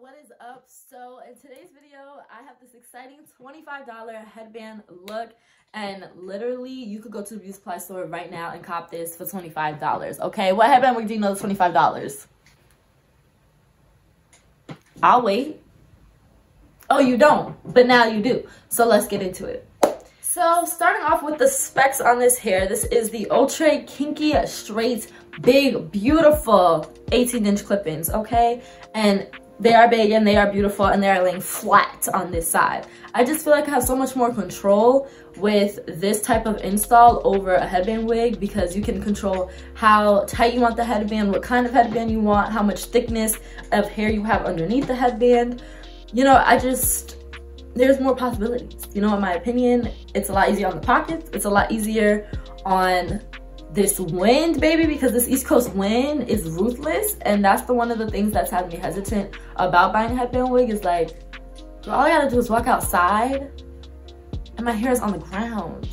what is up? So in today's video i have this exciting 25 dollar headband look and literally you could go to the beauty supply store right now and cop this for 25 dollars okay? What headband would you know 25 dollars? I'll wait. Oh you don't but now you do. So let's get into it. So starting off with the specs on this hair this is the Outre kinky straight big beautiful 18 inch clip-ins okay? And they are big and they are beautiful and they are laying flat on this side. I just feel like I have so much more control with this type of install over a headband wig because you can control how tight you want the headband, what kind of headband you want, how much thickness of hair you have underneath the headband. You know, I just, there's more possibilities. You know, in my opinion, it's a lot easier on the pockets. It's a lot easier on this wind, baby, because this East Coast wind is ruthless. And that's the one of the things that's had me hesitant about buying a headband wig is like, all I gotta do is walk outside and my hair is on the ground.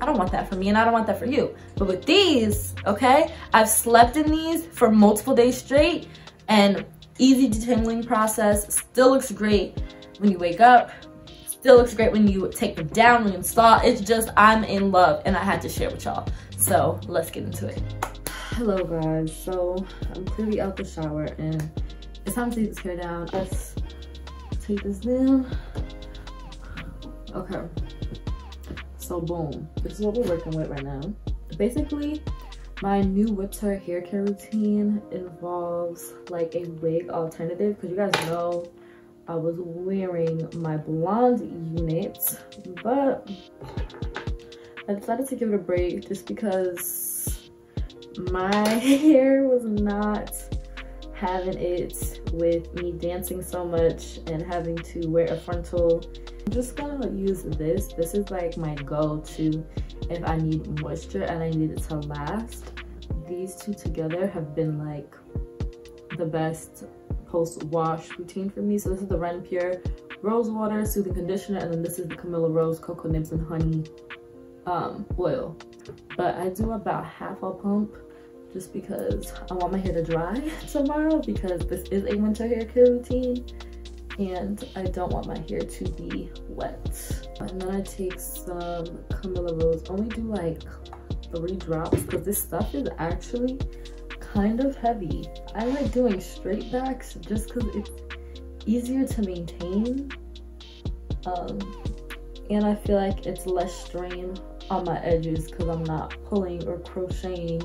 I don't want that for me and I don't want that for you. But with these, okay, I've slept in these for multiple days straight and easy detangling process, still looks great when you wake up, still looks great when you take them down, when you install. It's just, I'm in love and I had to share with y'all. So let's get into it. Hello guys, so I'm clearly out the shower and it's time to take this hair down. Let's take this down. Okay, so boom, this is what we're working with right now. Basically, my new winter hair care routine involves like a wig alternative because you guys know I was wearing my blonde unit, but I decided to give it a break just because my hair was not having it with me dancing so much and having to wear a frontal. I'm just gonna use this. This is like my go-to if I need moisture and I need it to last. These two together have been like the best post-wash routine for me. So this is the Renpure Rose Water Soothing Conditioner and then this is the Camille Rose Cocoa Nibs and Honey um, oil. But I do about half a pump just because I want my hair to dry tomorrow because this is a winter hair care routine and I don't want my hair to be wet. And then I take some Camille Rose, only do like three drops because this stuff is actually kind of heavy. I like doing straight backs just because it's easier to maintain. Um, and I feel like it's less strain on my edges because I'm not pulling or crocheting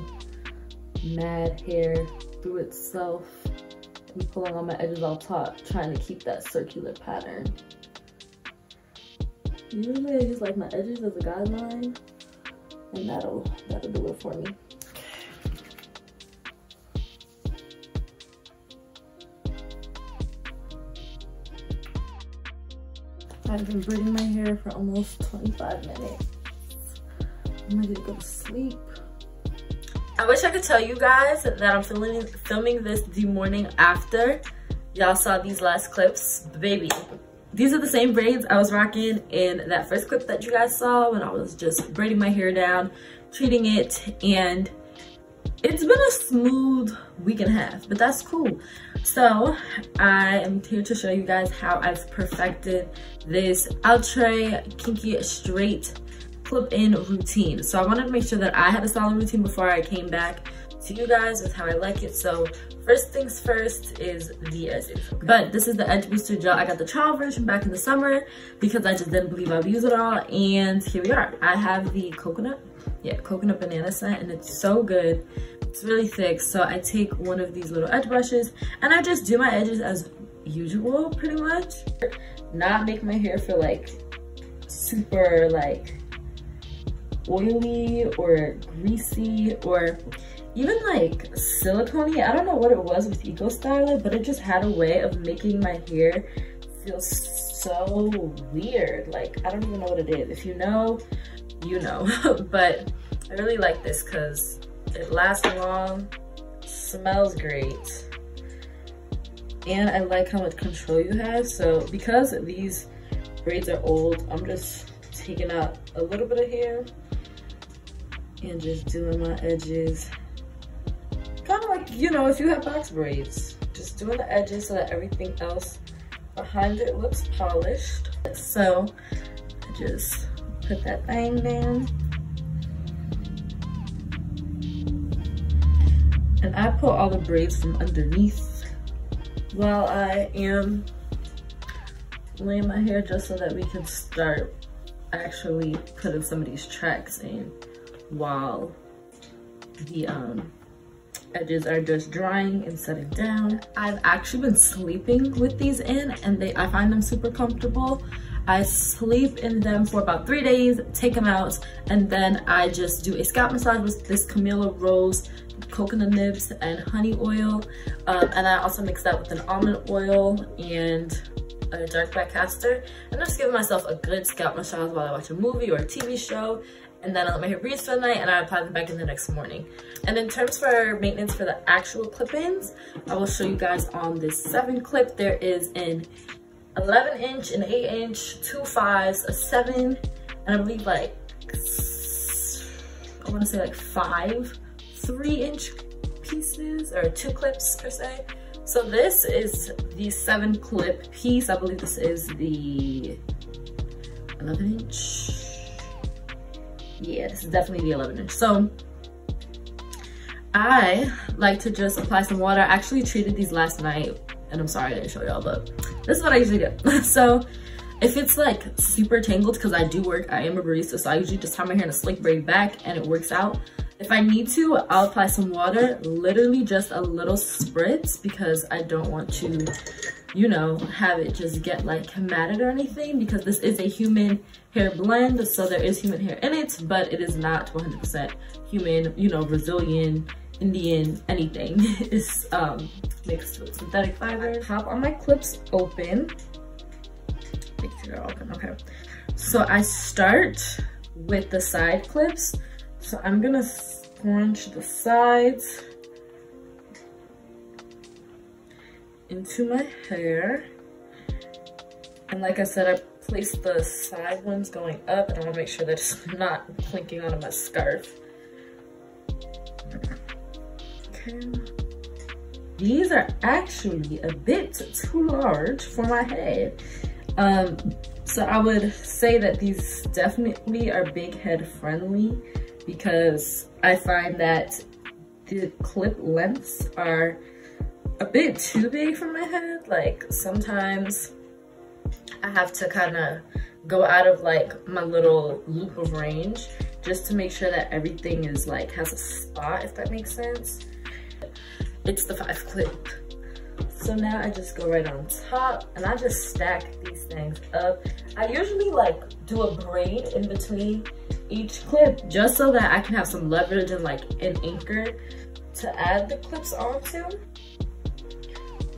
mad hair through itself and pulling on my edges all top trying to keep that circular pattern. Usually I use like my edges as a guideline and that'll that'll do it for me. I've been braiding my hair for almost 25 minutes. I'm ready to go to sleep. I wish I could tell you guys that I'm filming, filming this the morning after. Y'all saw these last clips. Baby, these are the same braids I was rocking in that first clip that you guys saw when I was just braiding my hair down, treating it, and it's been a smooth week and a half, but that's cool. So I am here to show you guys how I've perfected this outre kinky straight clip-in routine. So I wanted to make sure that I had a solid routine before I came back to you guys with how I like it. So first things first is the edges. But this is the Edge Booster Gel. I got the trial version back in the summer because I just didn't believe I would use it all. And here we are. I have the coconut, yeah, coconut banana scent and it's so good. It's really thick. So I take one of these little edge brushes and I just do my edges as usual pretty much. Not make my hair feel like super like oily or greasy or even like silicone I don't know what it was with Eco Styler, but it just had a way of making my hair feel so weird. Like, I don't even know what it is. If you know, you know. but I really like this because it lasts long, smells great, and I like how much control you have. So because these braids are old, I'm just taking out a little bit of hair and just doing my edges. Kind of like, you know, if you have box braids, just doing the edges so that everything else behind it looks polished. So I just put that thing down. And I pull all the braids from underneath while I am laying my hair just so that we can start actually putting some of these tracks in while the um, edges are just drying and setting down. I've actually been sleeping with these in and they I find them super comfortable. I sleep in them for about three days, take them out, and then I just do a scalp massage with this Camille Rose coconut nibs and honey oil. Um, and I also mix that with an almond oil and a dark black castor. And I'm just giving myself a good scalp massage while I watch a movie or a TV show. And then I let my hair breathe for the night and I apply them back in the next morning. And in terms for maintenance for the actual clip-ins, I will show you guys on this seven clip. There is an 11 inch, an eight inch, two fives, a seven, and I believe like, I wanna say like five three inch pieces or two clips per se. So this is the seven clip piece. I believe this is the 11 inch. Yeah, this is definitely the 11 inch. So I like to just apply some water. I actually treated these last night and I'm sorry I didn't show y'all, but this is what I usually do. so if it's like super tangled, because I do work, I am a barista, so I usually just tie my hair in a slick braid back and it works out. If I need to, I'll apply some water, literally just a little spritz because I don't want to, you know, have it just get like matted or anything because this is a human hair blend. So there is human hair in it, but it is not 100% human, you know, Brazilian, Indian, anything is um, mixed with synthetic fibers. Top on my clips open. Make sure they're open, okay. So I start with the side clips so I'm gonna scrunch the sides into my hair. And like I said, I placed the side ones going up and I wanna make sure that it's not clinking onto my scarf. Okay. These are actually a bit too large for my head. Um, so I would say that these definitely are big head friendly because I find that the clip lengths are a bit too big for my head. Like sometimes I have to kind of go out of like my little loop of range just to make sure that everything is like has a spot, if that makes sense. It's the five clip. So now I just go right on top and I just stack these things up. I usually like do a braid in between each clip just so that I can have some leverage and like an anchor to add the clips onto.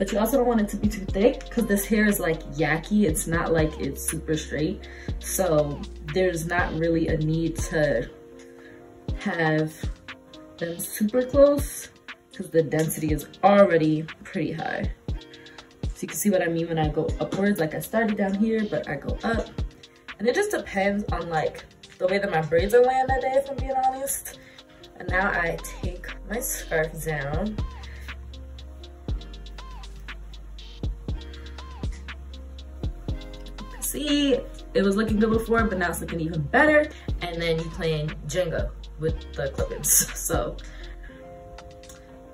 But you also don't want it to be too thick because this hair is like yucky. It's not like it's super straight. So there's not really a need to have them super close because the density is already pretty high. So you can see what I mean when I go upwards. Like I started down here, but I go up. And it just depends on like the way that my braids are laying that day, if I'm being honest. And now I take my scarf down. See, it was looking good before, but now it's looking even better. And then you're playing Jenga with the clip-ins. So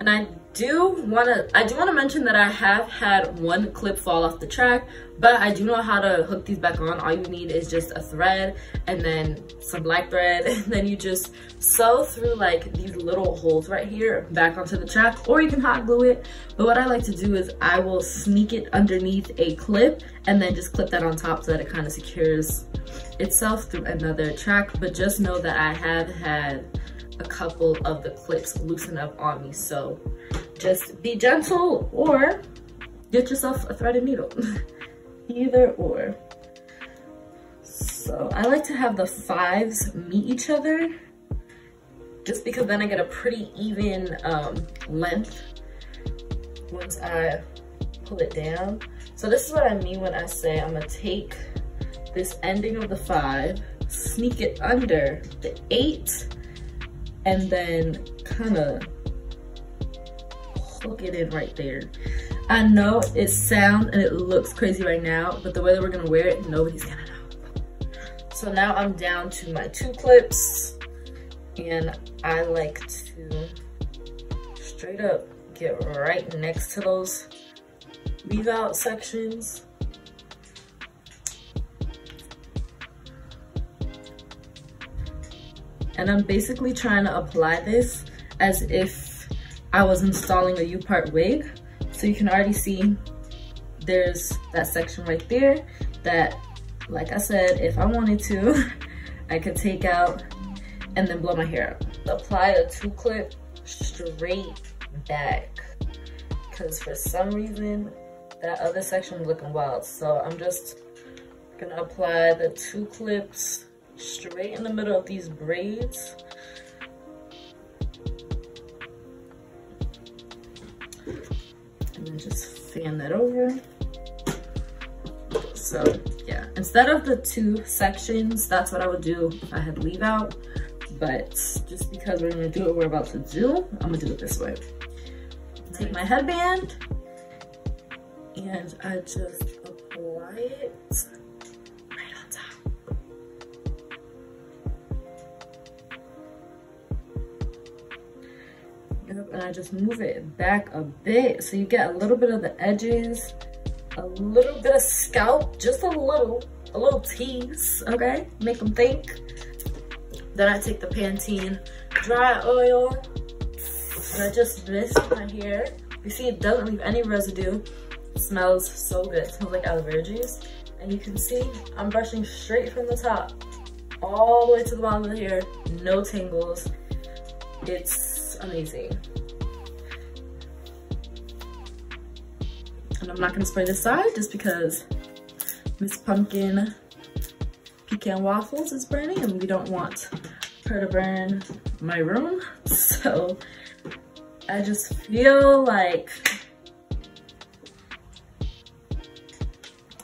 and I do wanna, I do wanna mention that I have had one clip fall off the track, but I do know how to hook these back on. All you need is just a thread and then some black thread. And then you just sew through like these little holes right here back onto the track, or you can hot glue it. But what I like to do is I will sneak it underneath a clip and then just clip that on top so that it kind of secures itself through another track. But just know that I have had a couple of the clips loosen up on me. So just be gentle or get yourself a threaded needle. Either or. So I like to have the fives meet each other just because then I get a pretty even um, length once I pull it down. So this is what I mean when I say I'm gonna take this ending of the five, sneak it under the eight, and then kind of hook it in right there. I know it sounds and it looks crazy right now, but the way that we're gonna wear it, nobody's gonna know. So now I'm down to my two clips and I like to straight up get right next to those leave out sections. And I'm basically trying to apply this as if I was installing a U-part wig. So you can already see there's that section right there that, like I said, if I wanted to, I could take out and then blow my hair up. Apply a two clip straight back because for some reason that other section was looking wild. So I'm just gonna apply the two clips straight in the middle of these braids. And then just fan that over. So yeah, instead of the two sections, that's what I would do if I had leave out. But just because we're gonna do what we're about to do, I'm gonna do it this way. Take my headband and I just apply it and I just move it back a bit so you get a little bit of the edges, a little bit of scalp, just a little, a little tease, okay? Make them think. Then I take the Pantene dry oil and I just mist my hair. You see it doesn't leave any residue. It smells so good. It smells like aloe vera juice. And you can see I'm brushing straight from the top all the way to the bottom of the hair. No tangles. It's amazing. And I'm not gonna spray this side just because Miss Pumpkin pecan waffles is burning and we don't want her to burn my room. So I just feel like,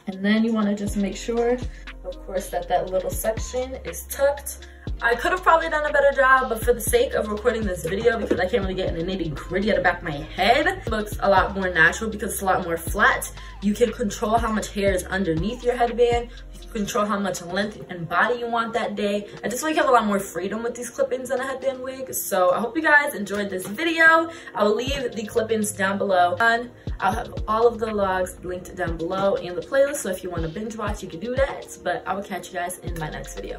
and then you wanna just make sure, of course, that that little section is tucked I could have probably done a better job, but for the sake of recording this video, because I can't really get in the nitty gritty at the back of my head, looks a lot more natural because it's a lot more flat. You can control how much hair is underneath your headband. You can control how much length and body you want that day. I just like you have a lot more freedom with these clip-ins than a headband wig. So I hope you guys enjoyed this video. I will leave the clip-ins down below. And I'll have all of the logs linked down below in the playlist. So if you want to binge watch, you can do that. But I will catch you guys in my next video.